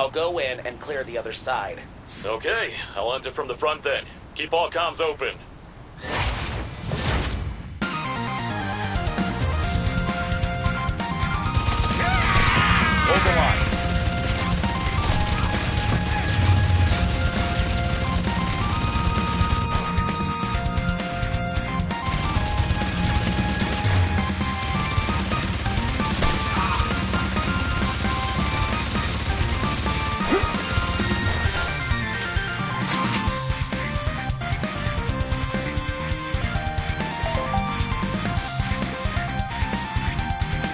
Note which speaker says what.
Speaker 1: I'll go in and clear the other side.
Speaker 2: Okay, I'll enter from the front then. Keep all comms open.